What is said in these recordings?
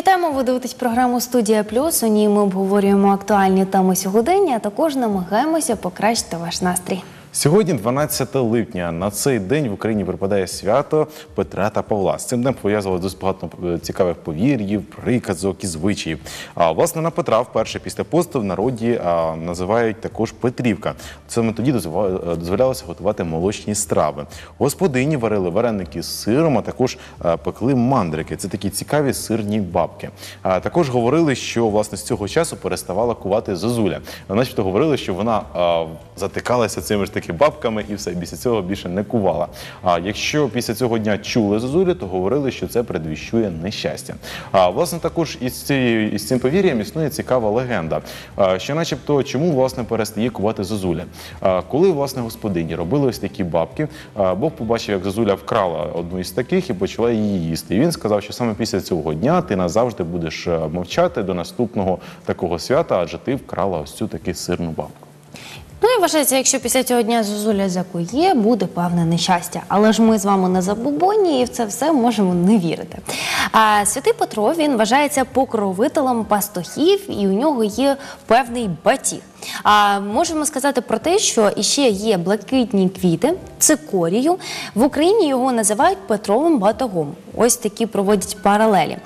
Вітаємо, ви дивитесь програму Студія Плюс. У ній ми обговорюємо актуальні теми сьогодення, а також намагаємося покращити ваш настрій. Сьогодні, 12 липня, на цей день в Україні припадає свято Петра та Павла. З цим днем пов'язували досить багато е, цікавих повір'їв, приказок і звичаїв. А власне на Петра вперше після посту в народі а, називають також Петрівка. Саме тоді е, дозволялося готувати молочні страви. Господині варили вареники з сиром, а також е, пекли мандрики. Це такі цікаві сирні бабки. А також говорили, що власне з цього часу переставала кувати зозуля. Начебто говорили, що вона а, затикалася цими ж таки бабками і все після цього більше не кувала. А якщо після цього дня чули зозулі, то говорили, що це предвіщує нещастя. А власне також із цією із цим повір'ям існує цікава легенда. Що, начебто, чому власне перестає кувати зозуля? Коли власне господині робили ось такі бабки, Бог побачив, як зозуля вкрала одну із таких і почала її їсти. І він сказав, що саме після цього дня ти назавжди будеш е, мовчати до наступного такого свята, адже ти вкрала ось цю таку сирну бабку. Ну і вважається, якщо після цього дня зозуля закує, буде певне нещастя. Але ж ми з вами не забубонні і в це все можемо не вірити. А святий Петро він вважається покровителем пастухів, і у нього є певний батіг. А можемо сказати про те, що іще є блакитні квіти, цикорію. В Україні його називають Петровим батогом. Ось такі проводять паралелі.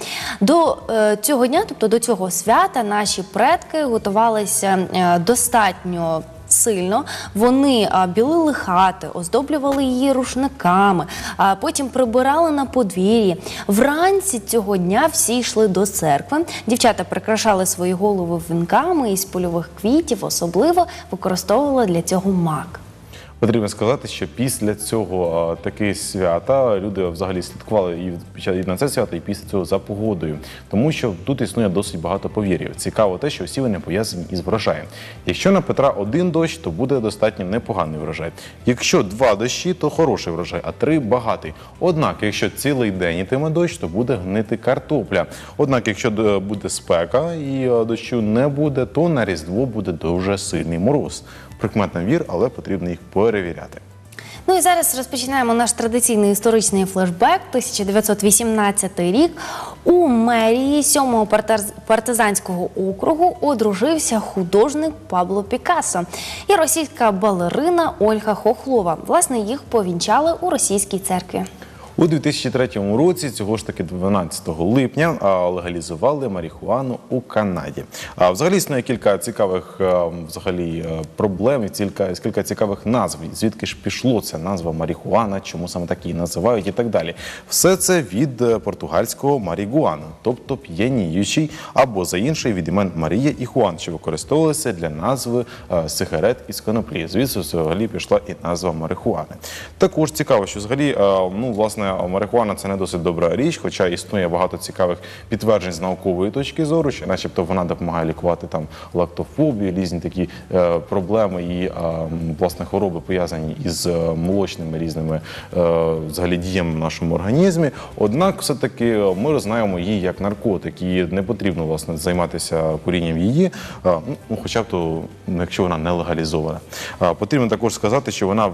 До е, цього дня, тобто до цього свята, наші предки готувалися е, достатньо. Сильно вони білили хати, оздоблювали її рушниками, потім прибирали на подвір'ї. Вранці цього дня всі йшли до церкви. Дівчата прикрашали свої голови вінками із польових квітів, особливо використовували для цього мак. Потрібно сказати, що після цього а, свята люди взагалі слідкували і на це свято, і після цього за погодою, тому що тут існує досить багато повір'їв. Цікаво те, що всі вони пов'язані із врожаєм. Якщо на Петра один дощ, то буде достатньо непоганий врожай. Якщо два дощі, то хороший врожай, а три багатий. Однак, якщо цілий день ітиме дощ, то буде гнити картопля. Однак, якщо е, буде спека і е, дощу не буде, то на різдво буде дуже сильний мороз. Прикметна вір, але потрібно їх перевіряти. Ну і зараз розпочинаємо наш традиційний історичний флешбек. 1918 рік у мерії 7-го партизанського округу одружився художник Пабло Пікассо і російська балерина Ольга Хохлова. Власне, їх повінчали у російській церкві. У 2003 році, цього ж таки 12 липня, легалізували марихуану у Канаді. А взагалі існує кілька цікавих взагалі е, проблем і кілька, кілька цікавих назв. Звідки ж пішло ця назва марихуана, чому саме так її називають і так далі. Все це від е, португальського марігуана, тобто п'яніючий, або за іншою від імен Марія і Хуан, що використовувалися для назви е, сигарет із коноплі. Звідси взагалі пішла і назва марихуани. Також цікаво, що взагалі, ну власне, марихуана це не досить добра річ, хоча існує багато цікавих підтверджень з наукової точки зору, що, начебто, вона допомагає лікувати там лактофобію, різні такі е, проблеми і е, власне хвороби пов'язані із е, молочними різними е, взагалі діями в нашому організмі. Однак, все таки ми роззнаємо її як наркотик, і не потрібно власне займатися курінням її, е, ну хоча б то, ну, якщо вона не легалізована. Е, Потрібно також сказати, що вона е,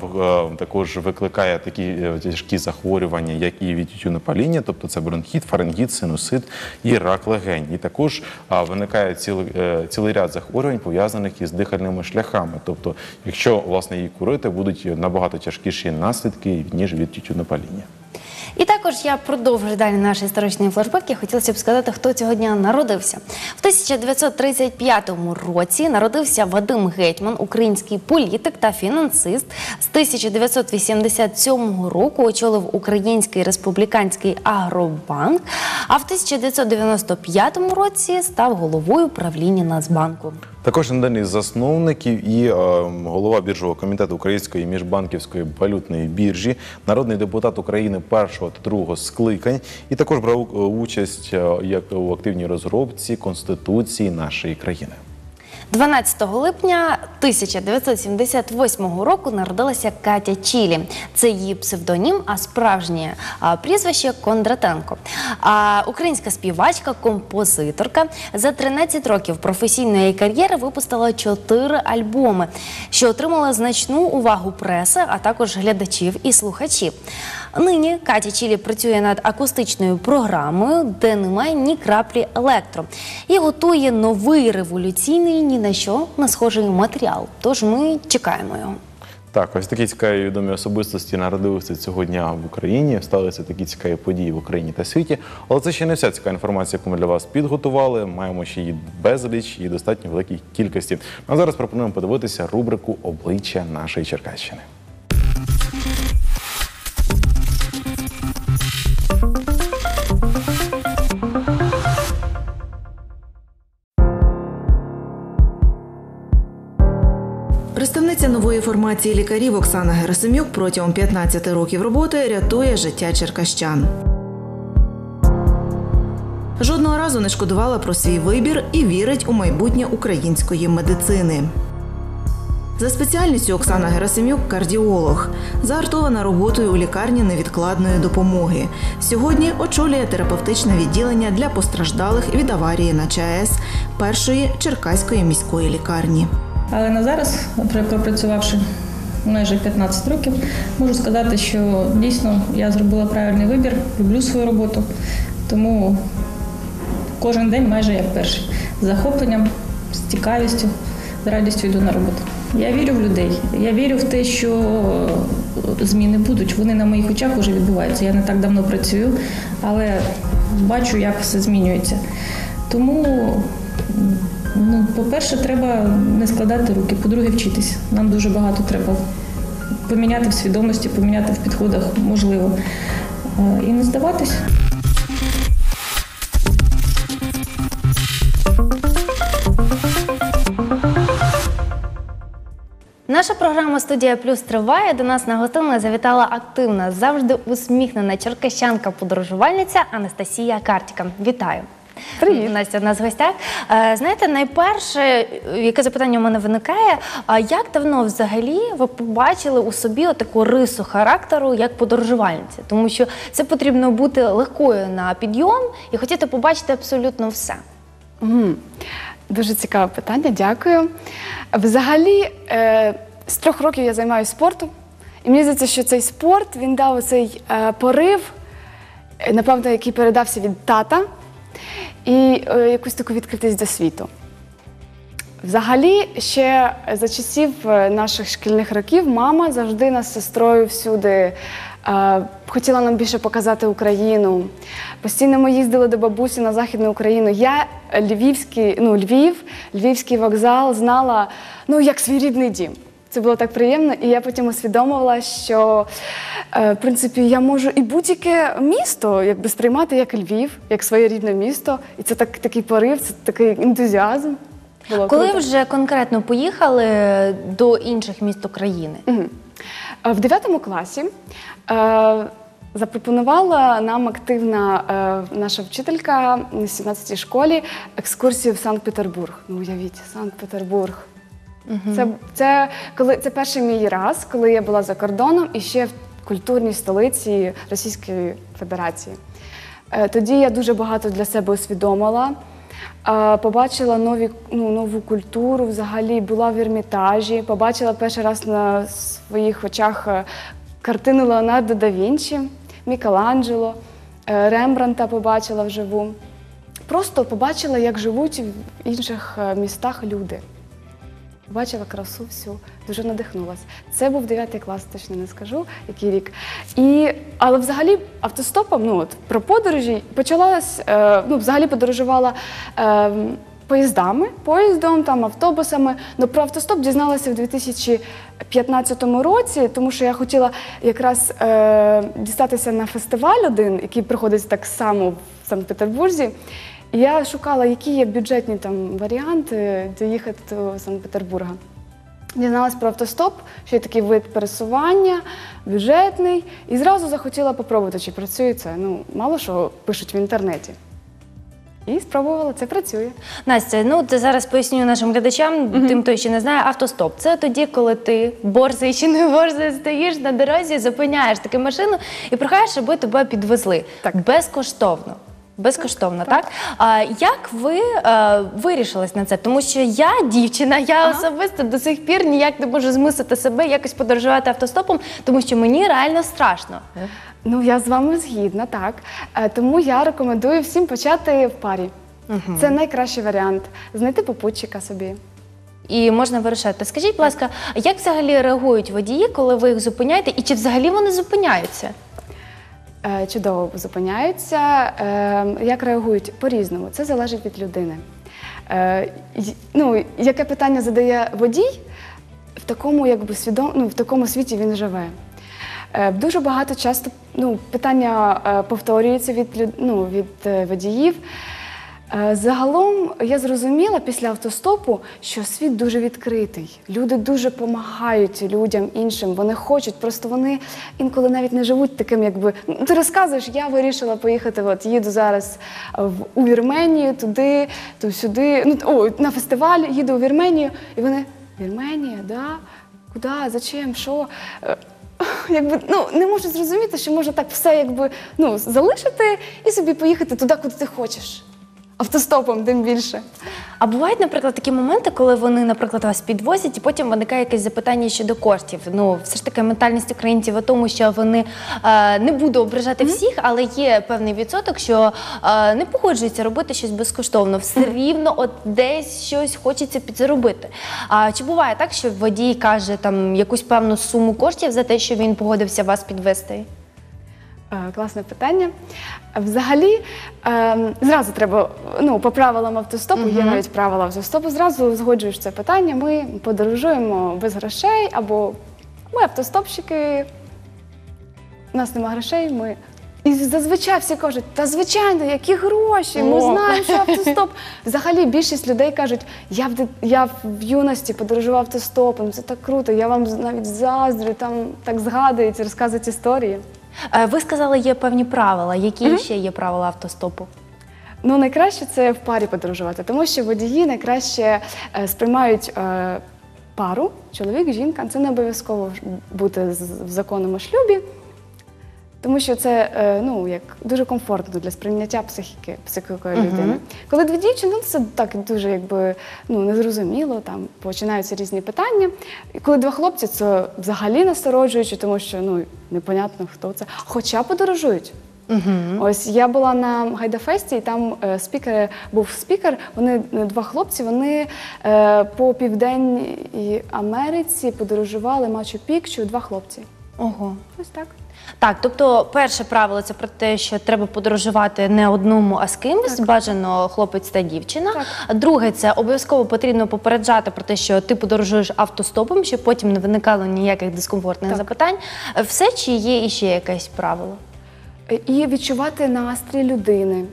також викликає такі е, тяжкі захворювання, як і від тютюнопаління, тобто це бронхіт, фарингіт, синусит і рак легень. І також виникає цілий, е, цілий ряд захворювань, пов'язаних із дихальними шляхами. Тобто, якщо власне її курити, будуть набагато тяжкіші наслідки ніж від тютюнопаління. І також я продовжую далі наш історичний флешбек. Я хотілося б сказати, хто цього дня народився. В 1935 році народився Вадим Гетьман, український політик та фінансист. З 1987 року очолив Український республіканський агробанк. А в 1995 році став головою правління Нацбанку. Також один із засновників і е, голова біржового комітету Української міжбанківської валютної біржі, народний депутат України першого та другого скликань, і також брав е, участь е, як у активній розробці конституції нашої країни. 12 липня 1978 року народилася Катя Чілі. Це її псевдонім, а справжнє прізвище Кондратенко. А, українська співачка, композиторка за 13 років професійної кар'єри випустила 4 альбоми, що отримали значну увагу преси, а також глядачів і слухачів. Нині Катя Чілі працює над акустичною програмою, де немає ні краплі електро, і готує новий революційний ні на що не схожий матеріал. Тож ми чекаємо його. Так, ось такі цікаві відомі особистості народилися цього дня в Україні. Сталися такі цікаві події в Україні та світі. Але це ще не вся цікава інформація, яку ми для вас підготували. Маємо ще її безліч і достатньо великій кількості. А зараз пропонуємо подивитися рубрику Обличчя нашої Черкащини. Представниця нової формації лікарів Оксана Герасимюк протягом 15 років роботи рятує життя черкащан. Жодного разу не шкодувала про свій вибір і вірить у майбутнє української медицини. За спеціальністю Оксана Герасимюк кардіолог, заартована роботою у лікарні невідкладної допомоги. Сьогодні очолює терапевтичне відділення для постраждалих від аварії на ЧАЕС першої Черкаської міської лікарні. Але на зараз, пропрацювавши майже 15 років, можу сказати, що дійсно я зробила правильний вибір, люблю свою роботу, тому кожен день майже як перший. З захопленням, з цікавістю, з радістю йду на роботу. Я вірю в людей. Я вірю в те, що е, зміни будуть. Вони на моїх очах вже відбуваються. Я не так давно працюю, але бачу, як все змінюється. Тому Ну, по-перше, треба не складати руки, по-друге, вчитись. Нам дуже багато треба поміняти в свідомості, поміняти в підходах, можливо. Е, І не здаватись. Наша програма Студія Плюс триває. До нас на гостину завітала активна, завжди усміхнена черкащанка-подорожувальниця Анастасія Картіка. Вітаю! Привіт. Настя у нас в гостях. Е, Знаєте, найперше, яке запитання у мене виникає: а як давно взагалі ви побачили у собі таку рису характеру як подорожувальниця? Тому що це потрібно бути легкою на підйом і хотіти побачити абсолютно все. Мгм. Дуже цікаве питання, дякую. Взагалі, е, з трьох років я займаюся спортом, і мені здається, що цей спорт він дав оцей е, порив, е, напевно, який передався від тата, і е, якусь таку відкритість до світу. Взагалі, ще за часів е, наших шкільних років мама завжди нас з сестрою всюди е, хотіла нам більше показати Україну. Постійно ми їздили до бабусі на Західну Україну. Я львівський, ну, Львів, Львівський вокзал знала ну, як свій рідний дім. Це було так приємно, і я потім усвідомила, що е, в принципі я можу і будь-яке місто якби сприймати як Львів, як своє рідне місто. І це так, такий порив, це такий ентузіазм. Було Коли круто. вже конкретно поїхали до інших міст України? Е, В 9 класі е, запропонувала нам активна е, наша вчителька на 17-й школі екскурсію в Санкт-Петербург. Ну, уявіть, Санкт-Петербург. Це, це, коли, це перший мій раз, коли я була за кордоном і ще в культурній столиці Російської Федерації. Е, Тоді я дуже багато для себе усвідомила. Побачила нові, ну, нову культуру, взагалі була в Ермітажі, побачила перший раз на своїх очах е, картину Леонардо да Вінчі, Мікеланджело, е, Рембранта побачила вживу. Просто побачила, як живуть в інших містах люди. Бачила красу всю, дуже надихнулася. Це був 9 клас, точно не скажу, який рік. І, але взагалі автостопом, ну от про подорожі почалась, е, ну, взагалі подорожувала е, поїздами, поїздом, там, автобусами. Ну про автостоп дізналася в 2015 році, тому що я хотіла якраз е, дістатися на фестиваль один, який проходить так само в Санкт-Петербурзі. Я шукала, які є бюджетні там варіанти доїхати до Санкт-Петербурга. Дізналась про автостоп, що є такий вид пересування, бюджетний, і зразу захотіла попробувати, чи працює це. Ну, мало що пишуть в інтернеті. І спробувала, це працює. Настя, ну ти зараз поясню нашим глядачам, тим, хто ще не знає, автостоп. Це тоді, коли ти борзий чи не борзий, стоїш на дорозі, зупиняєш таку машину і прохаєш, аби тебе підвезли Так. безкоштовно. Безкоштовно, так? А як ви е, вирішились на це? Тому що я дівчина, я особисто до сих пір ніяк не можу змусити себе якось подорожувати автостопом, тому що мені реально страшно. Ну, я з вами згідна, так. Е, Тому я рекомендую всім почати в парі. Це найкращий варіант. Знайти попутчика собі. І можна вирушати. Скажіть, будь ласка, як взагалі реагують водії, коли ви їх зупиняєте, і чи взагалі вони зупиняються? Е, Чудово зупиняються. Е, Як реагують по-різному? Це залежить від людини. Е, Ну, яке питання задає водій, в такому, якби, свідом... ну, в такому світі він живе. Дуже багато часто ну, питання повторюються від, ну, від водіїв. Е, Загалом я зрозуміла після автостопу, що світ дуже відкритий. Люди дуже допомагають людям іншим. Вони хочуть, просто вони інколи навіть не живуть таким, якби ну, ти розказуєш, я вирішила поїхати. От їду зараз в у Вірменію, туди, то сюди. Ну о, на фестиваль їду у Вірменію, і вони Вірменія, да? Куди? Зачем? Що? Е, Якби ну не можу зрозуміти, що можна так все якби ну залишити і собі поїхати туди, куди ти хочеш. Автостопом, тим більше. А бувають, наприклад, такі моменти, коли вони, наприклад, вас підвозять, і потім виникає якесь запитання щодо коштів. Ну, все ж таки, ментальність українців у тому, що вони е, не буду ображати всіх, але є певний відсоток, що е, не погоджуються робити щось безкоштовно. Все рівно от десь щось хочеться підзаробити. А чи буває так, що водій каже там якусь певну суму коштів за те, що він погодився вас підвести? Е, Класне питання. Взагалі, е, зразу треба, ну, по правилам автостопу, є навіть правила автостопу, зразу згоджуєш це питання. Ми подорожуємо без грошей, або ми автостопщики, у нас нема грошей, ми. І зазвичай всі кажуть, та звичайно, які гроші, ми О. знаємо, що автостоп. Взагалі більшість людей кажуть, я в, дит- я в юності подорожував автостопом, це так круто, я вам навіть заздрю, там так згадують, розказують історії. Е, ви сказали, є певні правила. Які ще є правила автостопу? Ну, найкраще це в парі подорожувати, тому що водії найкраще е, сприймають е, пару, чоловік, жінка. Це не обов'язково ж бути з- в законному шлюбі, тому що це е, ну, як дуже комфортно для сприйняття психіки, психіки людини. Коли дві дівчини, ну, це так дуже якби ну, незрозуміло, там починаються різні питання. І коли два хлопці, це взагалі насторожуюче, тому що ну, непонятно, хто це. Хоча подорожують. Ось я була на Гайдафесті, і там е, спікер був спікер. Вони е, два хлопці. Вони е, по південній Америці подорожували Мачу Пікчу. Два хлопці. Ого. Ось так. Так, тобто, перше правило це про те, що треба подорожувати не одному, а з кимось, бажано хлопець та дівчина. Так. Друге, це обов'язково потрібно попереджати про те, що ти подорожуєш автостопом, щоб потім не виникало ніяких дискомфортних Так. запитань. Все чи є іще якесь правило? Е, І відчувати настрій людини.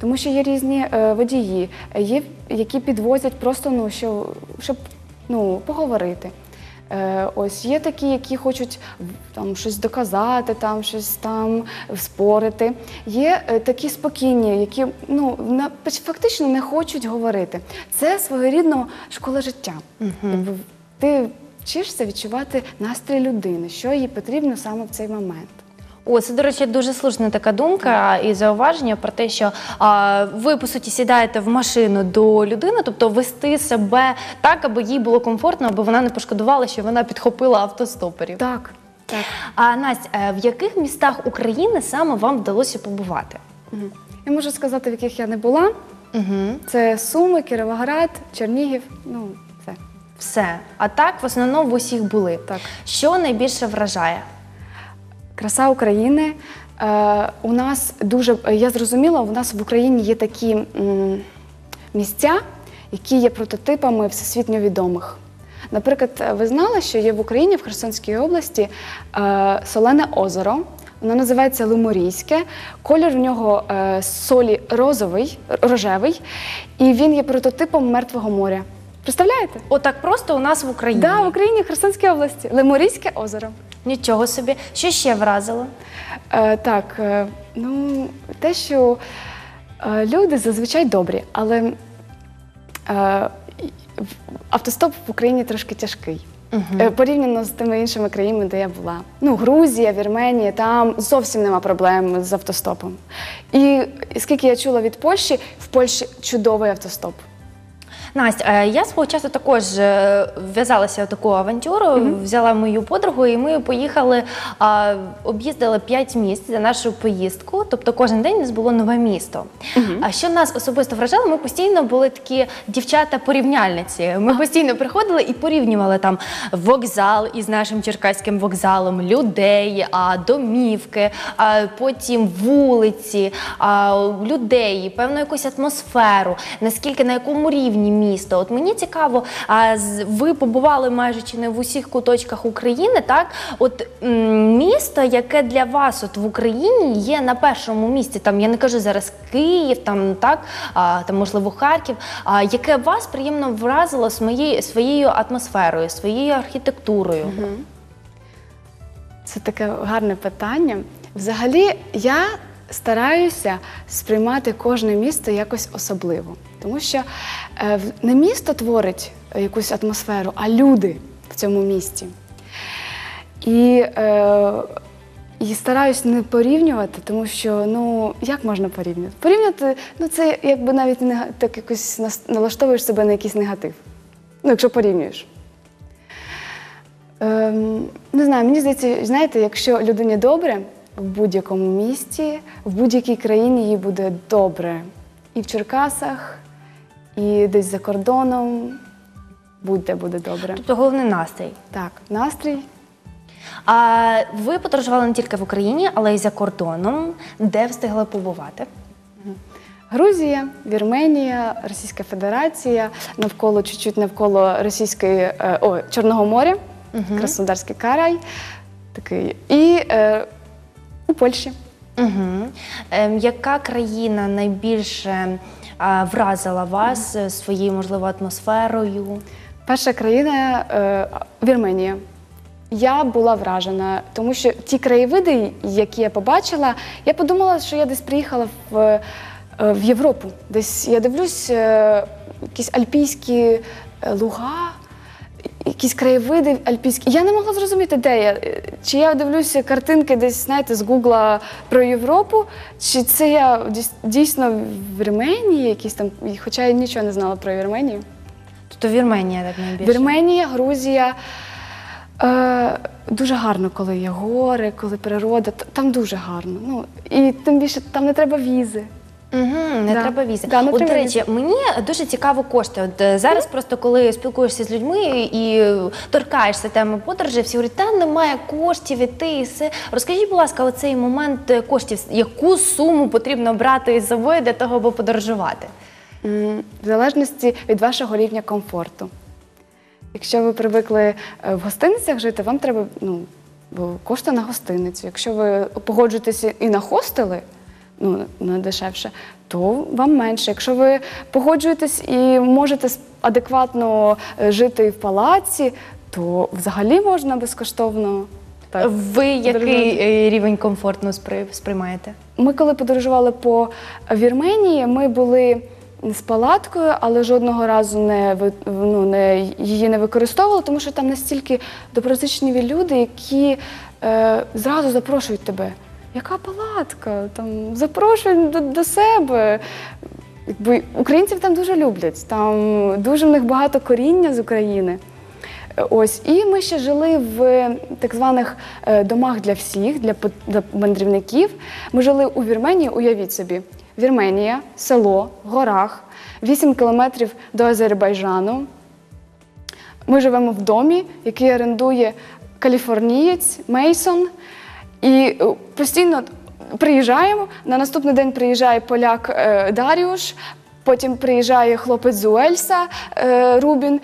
Тому що є різні е, водії, є, які підвозять просто ну, що, щоб ну, поговорити. Е, ось є такі, які хочуть там щось доказати, там щось там спорити. Є е, такі спокійні, які ну фактично не хочуть говорити. Це своєрідно школа життя. Угу. ти вчишся відчувати настрій людини, що їй потрібно саме в цей момент. О, це, до речі, дуже слушна така думка і зауваження про те, що а, ви, по суті, сідаєте в машину до людини, тобто вести себе так, аби їй було комфортно, аби вона не пошкодувала, що вона підхопила автостоперів. Так, так. А Настя, е, в яких містах України саме вам вдалося побувати? Я можу сказати, в яких я не була. Це Суми, Кіровоград, Чернігів. Ну, все. Все. А так, в основному в усіх були. Так. Що найбільше вражає? Краса України. Е, у нас дуже я зрозуміла, у нас в Україні є такі місця, які є прототипами всесвітньо відомих. Наприклад, ви знали, що є в Україні в Херсонській області е, солене озеро. Воно називається Лиморійське. Колір в нього е, солі розовий, рожевий, і він є прототипом Мертвого моря. Представляєте? Отак просто у нас в Україні. Так, да, в Україні, Херсонській області. Лиморійське озеро. Нічого собі. Що ще вразило? Е, так, е, ну те, що Е, Люди зазвичай добрі, але е, автостоп в Україні трошки тяжкий. Е, Порівняно з тими іншими країнами, де я була. Ну, Грузія, Вірменія, там зовсім нема проблем з автостопом. І скільки я чула від Польщі, в Польщі чудовий автостоп. Настя, е, я свого часу також е, вв'язалася в таку авантюру, взяла мою подругу, і ми поїхали, об'їздили п'ять місць за нашу поїздку. Тобто кожен день у нас було нове місто. А що нас особисто вражало, ми постійно були такі дівчата-порівняльниці. Ми постійно приходили і порівнювали там вокзал із нашим черкаським вокзалом, людей, домівки, потім вулиці, людей, певну якусь атмосферу, наскільки на якому рівні місто. От мені цікаво, ви побували майже чи не в усіх куточках України, так? От місто, яке для вас от в Україні є на першому місці, там я не кажу зараз Київ, там так, а, там можливо Харків, а яке вас приємно вразило своєю своєю атмосферою, своєю архітектурою. Це таке гарне питання. Взагалі, я стараюся сприймати кожне місто якось особливо, тому що е, не місто творить е, якусь атмосферу, а люди в цьому місті. І, е, і стараюсь не порівнювати, тому що ну як можна порівнювати? Порівняти, ну це якби навіть не так якось налаштовуєш себе на якийсь негатив. Ну, якщо порівнюєш. Ем, не знаю, мені здається, знаєте, якщо людині добре в будь-якому місті, в будь-якій країні їй буде добре. І в Черкасах, і десь за кордоном. Будь-де буде добре. Тобто головний настрій. Так, настрій. А ви подорожували не тільки в Україні, але й за кордоном, де встигли побувати. Грузія, Вірменія, Російська Федерація, навколо чуть-чуть навколо російської е, о, Чорного моря, Краснодарський край, такий. І е, у Польщі. Угу. Ем, яка країна найбільше вразила вас е, своєю, можливо, атмосферою? Перша країна е, Вірменія. Я була вражена, тому що ті краєвиди, які я побачила, я подумала, що я десь приїхала в, е, в Європу. Десь я дивлюсь якісь альпійські луга, якісь краєвиди альпійські. Я не могла зрозуміти, де я. Чи я дивлюся картинки десь, знаєте, з Гугла про Європу, чи це я дійсно в Вірменії, якісь там, хоча я нічого не знала про Вірменію. Тобто Вірменія так найбільше. Вірменія, Грузія. Е, дуже гарно, коли є гори, коли природа. Там дуже гарно. Ну, і тим більше там не треба візи. Угу, не Да. треба візи. Да, не От, треба до речі, мені дуже цікаво кошти. От е, зараз просто коли спілкуєшся з людьми і е, торкаєшся теми подорожі, всі говорять, та немає коштів, і ти і все. Розкажіть, будь ласка, оцей момент е, коштів, яку суму потрібно брати із собою для того, аби подорожувати? М, В залежності від вашого рівня комфорту. Якщо ви привикли е, в гостиницях жити, вам треба ну, бо кошти на гостиницю. Якщо ви погоджуєтеся і на хостели, ну, на дешевше, то вам менше. Якщо ви погоджуєтесь і можете адекватно е, жити в палаці, то взагалі можна безкоштовно. Так, Ви який е, рівень комфортно спри- сприймаєте? Ми коли подорожували по Вірменії, ми були з палаткою, але жодного разу не, ну, не, її не використовували, тому що там настільки доброзичливі люди, які е, зразу запрошують тебе. Яка палатка? Там запрошують до, до себе. Якби, українців там дуже люблять, там дуже в них багато коріння з України. Ось, і ми ще жили в так званих е, домах для всіх, для мандрівників. Ми жили у Вірменії, уявіть собі. Вірменія, село, горах, 8 кілометрів до Азербайджану. Ми живемо в домі, який орендує каліфорнієць Мейсон. І е, постійно приїжджаємо. На наступний день приїжджає поляк е, Даріуш, потім приїжджає хлопець з Уельса е, Рубін.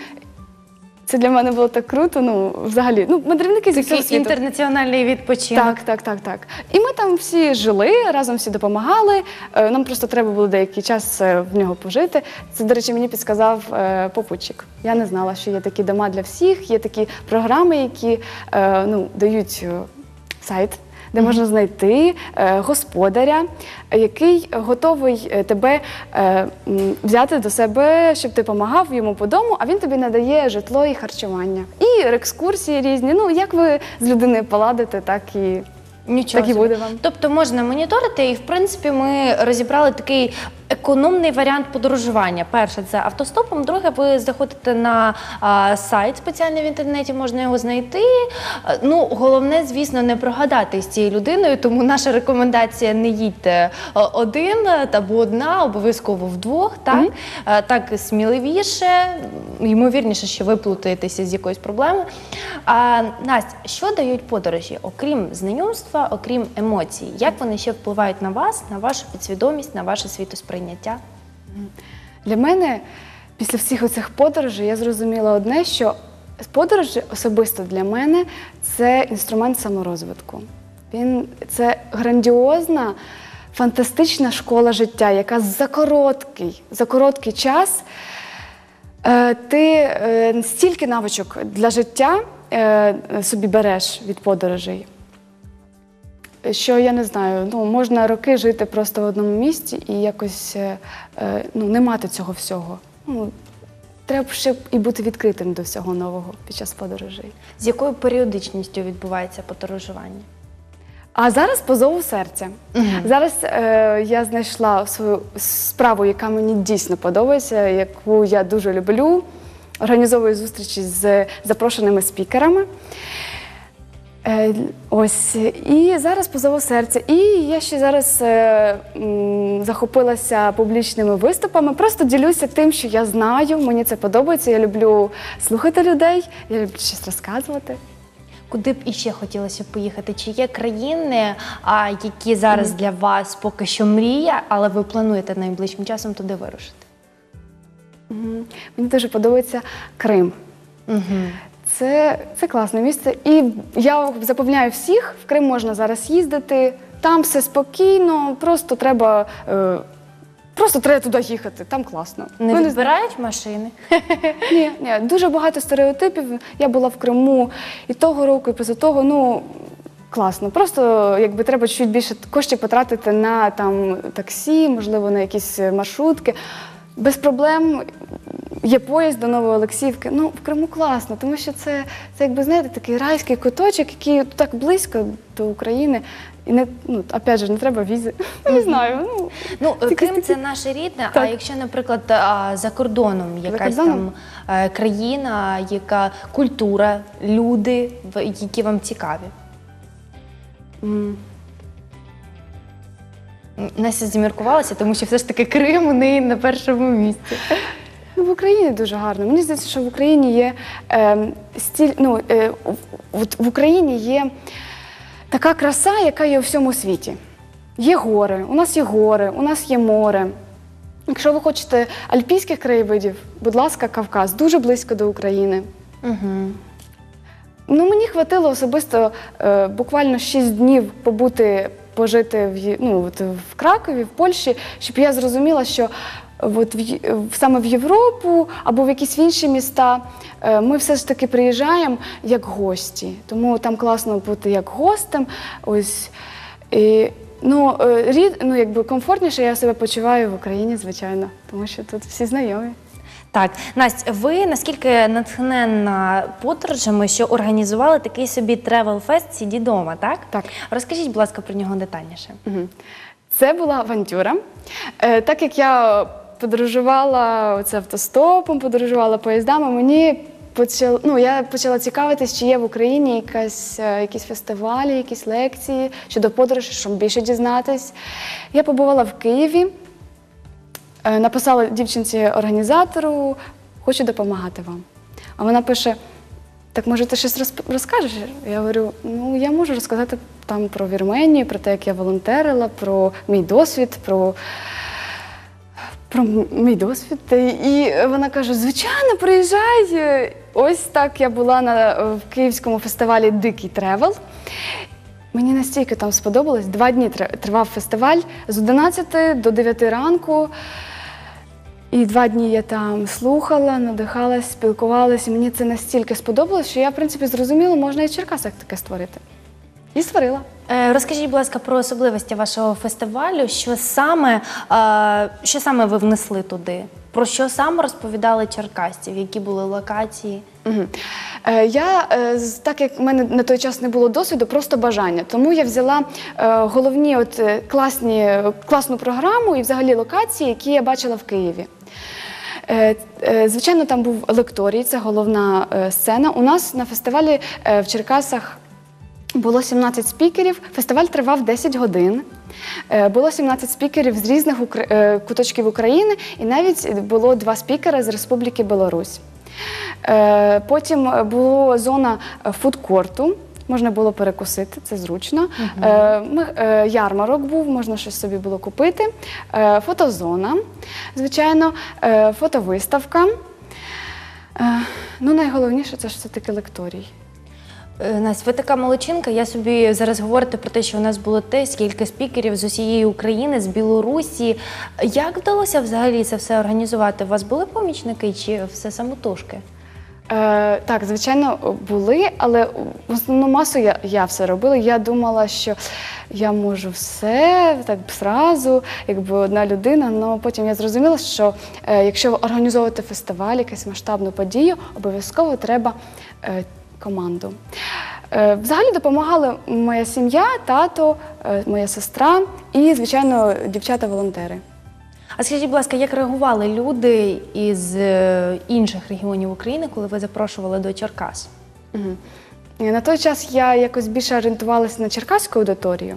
Це для мене було так круто. Ну, взагалі, ну, мандрівники зі всього світу. інтернаціональний відпочинок. Так, так, так, так. І ми там всі жили, разом всі допомагали. Е, Нам просто треба було деякий час е, в нього пожити. Це, до речі, мені підсказав е, попутчик. Я не знала, що є такі дома для всіх, є такі програми, які е, ну, дають е, сайт, де можна знайти е, господаря, який готовий е, тебе е, взяти до себе, щоб ти допомагав йому по дому, а він тобі надає житло і харчування. І екскурсії різні. Ну, як ви з людиною поладите, так і Нічого Так і буде вам. Тобто можна моніторити, і в принципі ми розібрали такий економний варіант подорожування. Перше це автостопом. Друге, ви заходите на а, сайт спеціальний в інтернеті, можна його знайти. Ну, головне, звісно, не прогадати з цією людиною, тому наша рекомендація не їдьте один або одна, обов'язково вдвох. Так, А, так сміливіше, ймовірніше, що ви плутаєтеся з якоюсь проблемою. А, Настя, що дають подорожі, окрім знайомства, окрім емоцій? Як вони ще впливають на вас, на вашу підсвідомість, на ваше світосприйняття? Для мене після всіх оцих подорожей я зрозуміла одне, що подорожі особисто для мене це інструмент саморозвитку. Він це грандіозна, фантастична школа життя, яка за короткий, за короткий час е, ти е, стільки навичок для життя е, собі береш від подорожей. Що я не знаю, ну можна роки жити просто в одному місці і якось е, е, ну, не мати цього всього. Ну, треба ще і бути відкритим до всього нового під час подорожей. З якою періодичністю відбувається подорожування? А зараз по зову серця. Зараз е, я знайшла свою справу, яка мені дійсно подобається, яку я дуже люблю. Організовую зустрічі з запрошеними спікерами. Е, ось і зараз по зову серця. І я ще зараз е, м, захопилася публічними виступами. Просто ділюся тим, що я знаю. Мені це подобається. Я люблю слухати людей, я люблю щось розказувати. Куди б іще хотілося б поїхати? Чи є країни, а, які зараз для вас поки що мрія, але ви плануєте найближчим часом туди вирушити? Мгм. Мені дуже подобається Крим. Угу. Це, це класне місце. І я запевняю всіх, в Крим можна зараз їздити. Там все спокійно, просто треба, е, просто треба туди їхати. Там класно. Не не відбирають машини? Ні, ні, дуже багато стереотипів. Я була в Криму і того року, і поза того. Ну класно. Просто якби треба чуть більше коштів потратити на там таксі, можливо, на якісь маршрутки. Без проблем є поїзд до Нової Олексіївки. Ну, в Криму класно, тому що це, це якби знаєте, такий райський куточок, який так близько до України. І не ну, опять же, не треба візи. Не знаю. Ну, Ну, Крим такі- це наше рідне, а якщо, наприклад, за кордоном якась кордоном? там е, країна, яка культура, люди, які вам цікаві? Настя зіміркувалася, тому що все ж таки Крим у неї на першому місці. Ну, в Україні дуже гарно. Мені здається, що в Україні є е, стіль, ну, е, от в Україні є така краса, яка є у всьому світі. Є гори, у нас є гори, у нас є море. Якщо ви хочете альпійських краєвидів, будь ласка, Кавказ, дуже близько до України. Угу. Ну, мені хватило особисто е, буквально 6 днів побути, пожити в, ну, от в Кракові, в Польщі, щоб я зрозуміла, що от в, саме в Європу або в якісь інші міста е, ми все ж таки приїжджаємо як гості. Тому там класно бути як гостем. Ось. І, ну, е, рід, ну, якби комфортніше я себе почуваю в Україні, звичайно, тому що тут всі знайомі. Так, Настя, ви наскільки натхненна подорожами, що організували такий собі тревел-фест «Сіді дома, так? Так. Розкажіть, будь ласка, про нього детальніше. Це була авантюра. Е, Так як я подорожувала оце автостопом, подорожувала поїздами, мені почало, ну, я почала цікавитись, чи є в Україні якась, е, якісь фестивалі, якісь лекції щодо подорожі, щоб більше дізнатись. Я побувала в Києві, е, написала дівчинці-організатору, хочу допомагати вам. А вона пише: так може ти щось розкажеш? Я говорю, ну я можу розказати там про Вірменію, про те, як я волонтерила, про мій досвід, про, про мій досвід. І вона каже: звичайно, приїжджай. Ось так я була на в київському фестивалі Дикий тревел. Мені настільки там сподобалось. Два дні тривав фестиваль з 11 до 9 ранку. І два дні я там слухала, надихалась, спілкувалася. І мені це настільки сподобалось, що я, в принципі, зрозуміла, можна і в Черкасах таке створити. І створила. Е, Розкажіть, будь ласка, про особливості вашого фестивалю. Що саме, е, що саме ви внесли туди? Про що саме розповідали черкасців? Які були локації? Е, Я, е, так як в мене на той час не було досвіду, просто бажання. Тому я взяла е, головні от, класні, класну програму і взагалі локації, які я бачила в Києві. Е, е, Звичайно, там був лекторій, це головна е, сцена. У нас на фестивалі в Черкасах було 17 спікерів. Фестиваль тривав 10 годин. Було 17 спікерів з різних куточків України, і навіть було два спікери з Республіки Білорусь. Потім була зона фудкорту. Можна було перекусити, це зручно. Е, Ми, е, ярмарок був, можна щось собі було купити. Е, Фотозона, звичайно, е, фотовиставка. Е, Ну, найголовніше це ж все-таки лекторій. Е, Настя, ви така молодчинка. Я собі зараз говорите про те, що у нас було те, скільки спікерів з усієї України, з Білорусі. Як вдалося взагалі це все організувати? У вас були помічники чи все самотужки? Е, так, звичайно, були, але в основну масу я, я все робила. Я думала, що я можу все так зразу, якби одна людина. Але потім я зрозуміла, що е, якщо організовувати фестиваль, якусь масштабну подію, обов'язково треба е, команду. Е, Взагалі допомагала моя сім'я, тато, е, моя сестра і, звичайно, дівчата-волонтери. А скажіть, будь ласка, як реагували люди із е, інших регіонів України, коли ви запрошували до Черкас? І На той час я якось більше орієнтувалася на черкаську аудиторію.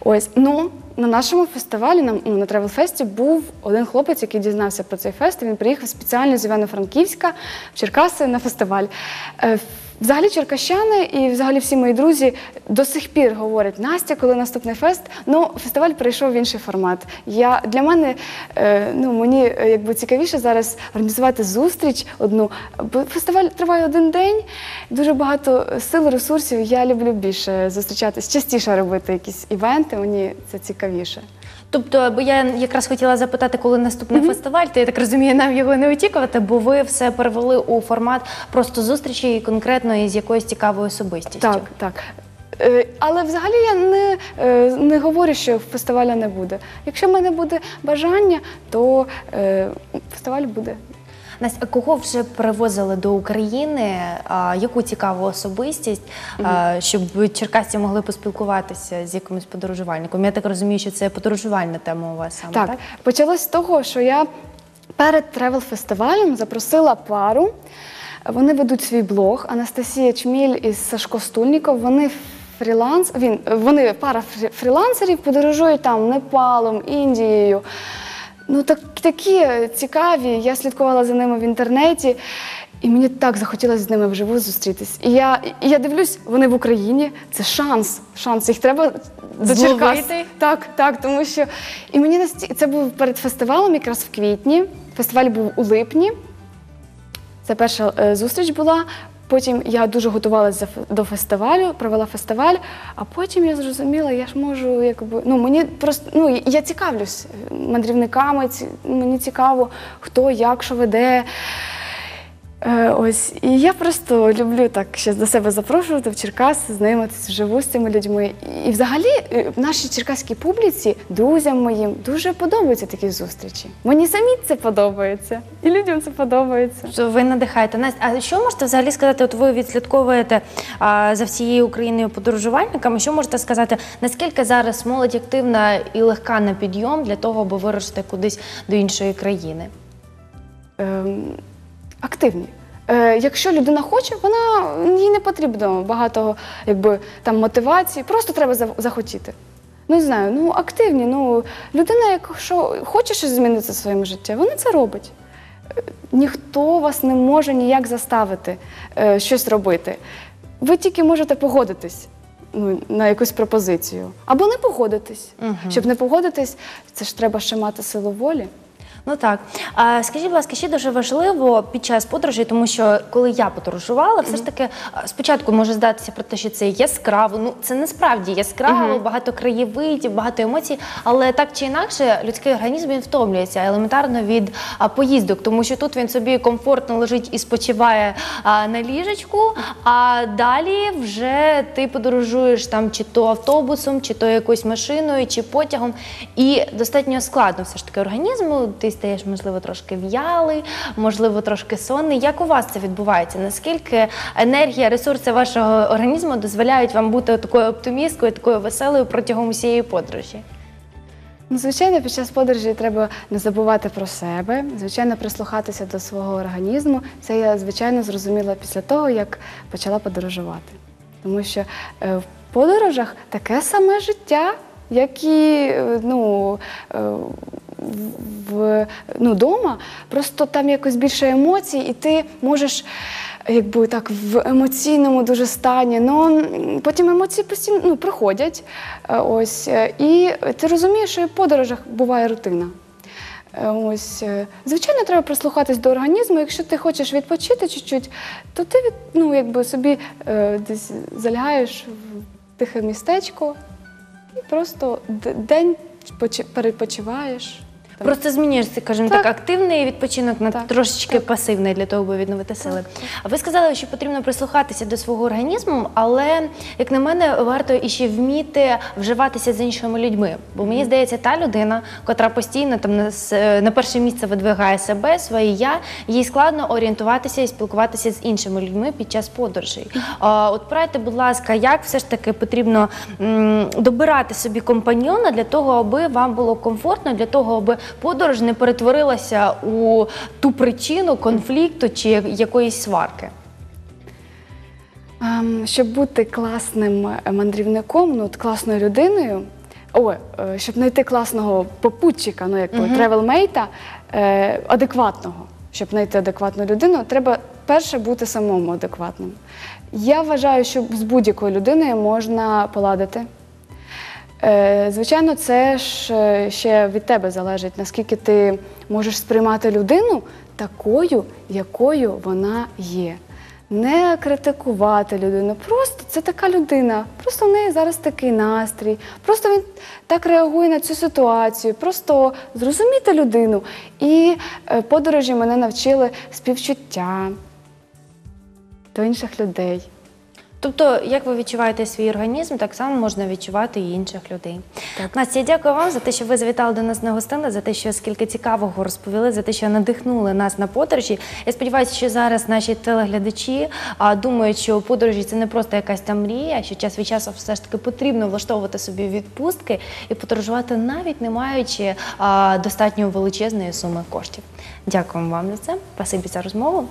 Ось ну на нашому фестивалі, на, ну, на Тревел-фесті, був один хлопець, який дізнався про цей фест. Він приїхав спеціально з Івано-Франківська в Черкаси на фестиваль. Взагалі, черкащани і взагалі всі мої друзі до сих пір говорять: Настя, коли наступний фест? Ну, фестиваль перейшов в інший формат. Я для мене е, ну мені е, якби цікавіше зараз організувати зустріч одну. Бо фестиваль триває один день, дуже багато сил, ресурсів. Я люблю більше зустрічатись, частіше робити якісь івенти. Мені це цікавіше. Тобто, бо я якраз хотіла запитати, коли наступний фестиваль, то я так розумію, нам його не очікувати, бо ви все перевели у формат просто зустрічі і конкретно із якоюсь цікавою особистістю. Так, так. Е, Але взагалі я не, е, не говорю, що фестиваля не буде. Якщо в мене буде бажання, то е, фестиваль буде. Настя, кого вже привозили до України? А, яку цікаву особистість, а, щоб черкасці могли поспілкуватися з якимось подорожувальником? Я так розумію, що це подорожувальна тема у вас саме, так? Так, почалось з того, що я перед тревел-фестивалем запросила пару. Вони ведуть свій блог Анастасія Чміль і Сашко Стульніков. Вони фріланс, він, вони пара фрі- фрілансерів подорожують там Непалом, Індією. Ну так, такі цікаві. Я слідкувала за ними в інтернеті. І мені так захотілося з ними вживу зустрітись. І я, і я дивлюсь, вони в Україні. Це шанс. Шанс. Їх треба до Черкас. Так, так, тому що і мені насті... це був перед фестивалем, якраз в квітні. Фестиваль був у липні. Це перша е, зустріч була. Потім я дуже готувалася до фестивалю, провела фестиваль, а потім я зрозуміла, я ж можу, якби ну мені просто ну я цікавлюсь е, мандрівниками. ці- мені цікаво, хто як що веде. Е, ось і я просто люблю так ще до себе запрошувати в Черкас, знайомитися вживу з цими людьми. І взагалі е, в нашій черкаській публіці, друзям моїм, дуже подобаються такі зустрічі. Мені самі це подобається, і людям це подобається. Тобто Ви надихаєте Настя. А що можете взагалі сказати? От ви відслідковуєте а, за всією Україною подорожувальниками. Що можете сказати, наскільки зараз молодь активна і легка на підйом для того, аби вирушити кудись до іншої країни? Ем, активні. Е, якщо людина хоче, вона їй не потрібно багато якби, там, мотивації, просто треба за- захотіти. Ну, не знаю, ну активні. Ну, людина, якщо хоче щось змінити в своєму житті, вона це робить. Е, Ніхто вас не може ніяк заставити е, щось робити. Ви тільки можете погодитись ну, на якусь пропозицію. Або не погодитись. Щоб не погодитись, це ж треба ще мати силу волі. Ну так. А скажіть, будь ласка, ще дуже важливо під час подорожі, тому що коли я подорожувала, все ж таки спочатку може здатися про те, що це яскраво. Ну це не справді яскраво, багато краєвидів, багато емоцій. Але так чи інакше, людський організм він втомлюється елементарно від а, поїздок, тому що тут він собі комфортно лежить і спочиває а, на ліжечку. А далі вже ти подорожуєш там чи то автобусом, чи то якоюсь машиною, чи потягом. І достатньо складно все ж таки організму. Ти стаєш, можливо, трошки в'ялий, можливо, трошки сонний. Як у вас це відбувається? Наскільки енергія, ресурси вашого організму дозволяють вам бути такою оптимісткою, такою веселою протягом усієї подорожі? Ну, звичайно, під час подорожі треба не забувати про себе, звичайно, прислухатися до свого організму. Це я, звичайно, зрозуміла після того, як почала подорожувати. Тому що е, в подорожах таке саме життя, як і е, ну, е, в, ну, дома. Просто там якось більше емоцій, і ти можеш. Якби так в емоційному дуже стані, ну потім емоції постійно ну, приходять. е, Ось, е, і ти розумієш, що в подорожах буває рутина. Е, Ось, звичайно, треба прислухатись до організму. Якщо ти хочеш відпочити чуть-чуть, то ти від, ну, якби собі десь залягаєш в тихе містечко і просто день перепочиваєш. Там. Просто змінюєш, скажімо так, Так. активний відпочинок на Так, трошечки пасивний для того, аби відновити сили. А ви сказали, що потрібно прислухатися до свого організму, але як на мене, варто іще вміти вживатися з іншими людьми. Бо мені здається, та людина, котра постійно там на, на перше місце видвигає себе, своє я, їй складно орієнтуватися і спілкуватися з іншими людьми під час подорожей. А, от порадьте, будь ласка, як все ж таки потрібно м, добирати собі компаньйона для того, аби вам було комфортно, для того, аби подорож не перетворилася у ту причину конфлікту чи якоїсь сварки. Ем, Щоб бути класним е, мандрівником, ну, от класною людиною, о, е, щоб знайти класного попутчика, ну як travelmate а, е, адекватного. Щоб знайти адекватну людину, треба перше бути самому адекватним. Я вважаю, що з будь-якою людиною можна поладити. Е, Звичайно, це ж е, ще від тебе залежить, наскільки ти можеш сприймати людину такою, якою вона є. Не критикувати людину, просто це така людина, просто в неї зараз такий настрій, просто він так реагує на цю ситуацію, просто зрозуміти людину. І е, подорожі мене навчили співчуття до інших людей. Тобто, як ви відчуваєте свій організм, так само можна відчувати і інших людей. Настя, я дякую вам за те, що ви завітали до нас на гостини, за те, що скільки цікавого розповіли, за те, що надихнули нас на подорожі. Я сподіваюся, що зараз наші телеглядачі а, думають, що подорожі це не просто якась там мрія, що час від часу все ж таки потрібно влаштовувати собі відпустки і подорожувати, навіть не маючи а, достатньо величезної суми коштів. Дякуємо вам за це. Спасибі за розмову.